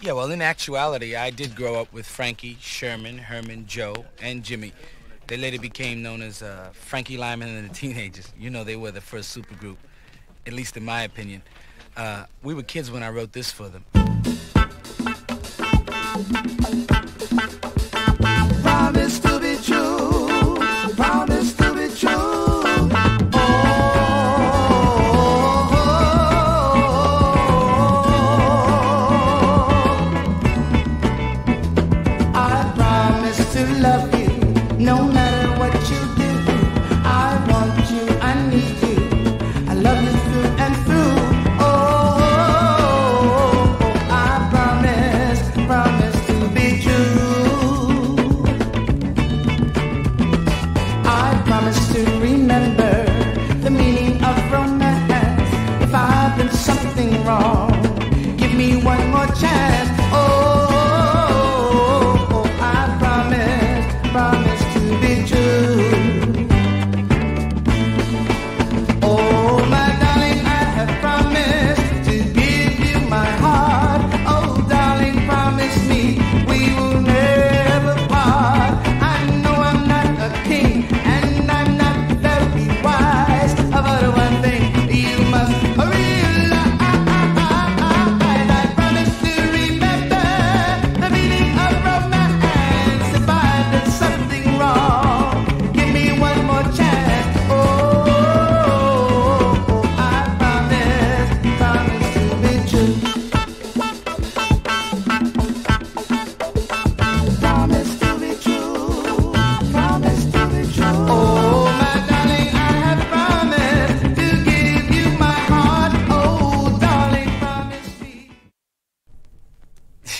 Yeah, well, in actuality, I did grow up with Frankie, Sherman, Herman, Joe, and Jimmy. They later became known as uh, Frankie Lymon and the Teenagers. You know, they were the first supergroup, at least in my opinion. Uh, we were kids when I wrote this for them. Love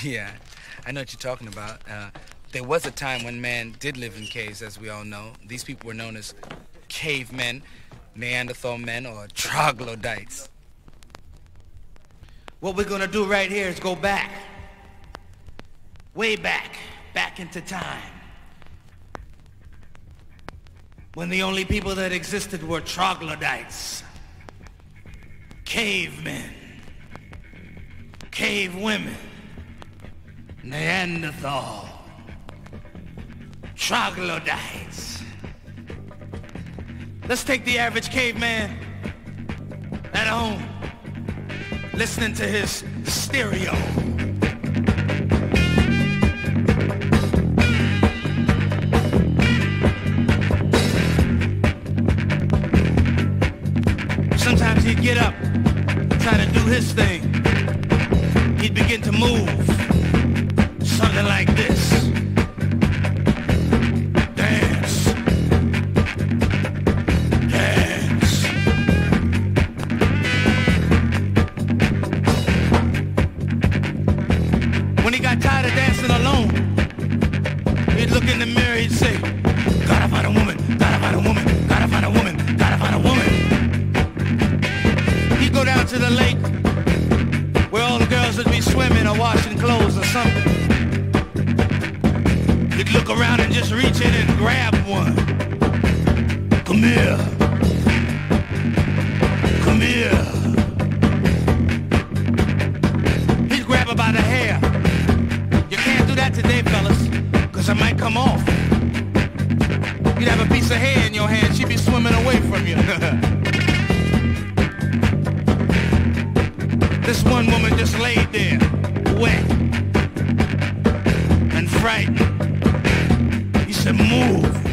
Yeah, I know what you're talking about. Uh, there was a time when man did live in caves, as we all know. These people were known as cavemen, Neanderthal men, or troglodytes. What we're gonna do right here is go back. Way back. Back into time. When the only people that existed were troglodytes. Cavemen. Cave women. Neanderthal. Troglodytes. Let's take the average caveman at home listening to his stereo. Sometimes he'd get up, try to do his thing. He'd begin to move. He got tired of dancing alone, he'd look in the mirror, he'd say, Gotta find a woman, gotta find a woman, gotta find a woman, gotta find a woman. He'd go down to the lake where all the girls would be swimming or washing clothes or something. He'd look around and just reach in and grab one. Come here. You'd have a piece of hair in your hand, she'd be swimming away from you. this one woman just laid there, wet and frightened. He said, move.